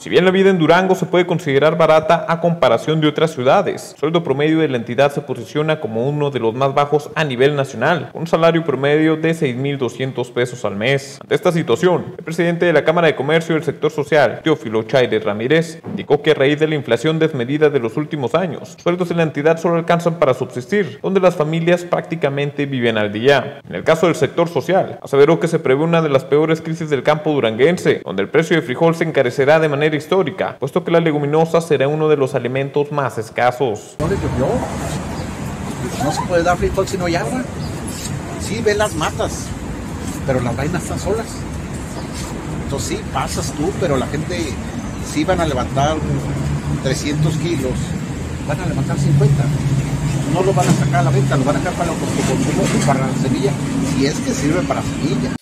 Si bien la vida en Durango se puede considerar barata a comparación de otras ciudades, el sueldo promedio de la entidad se posiciona como uno de los más bajos a nivel nacional, con un salario promedio de 6.200 pesos al mes. Ante esta situación, el presidente de la Cámara de Comercio del sector social, Teófilo Chaire Ramírez, indicó que a raíz de la inflación desmedida de los últimos años, sueldos en la entidad solo alcanzan para subsistir, donde las familias prácticamente viven al día. En el caso del sector social, aseveró que se prevé una de las peores crisis del campo duranguense, donde el precio de frijol se encarecerá de manera histórica, puesto que la leguminosa será uno de los alimentos más escasos. No le llovió. No se puede dar frijol si no hay agua. Sí, ve las matas, pero las vainas están solas. Entonces sí, pasas tú, pero la gente sí van a levantar 300 kilos, van a levantar 50. No lo van a sacar a la venta, lo van a sacar para consumo, para la semilla, si es que sirve para semilla.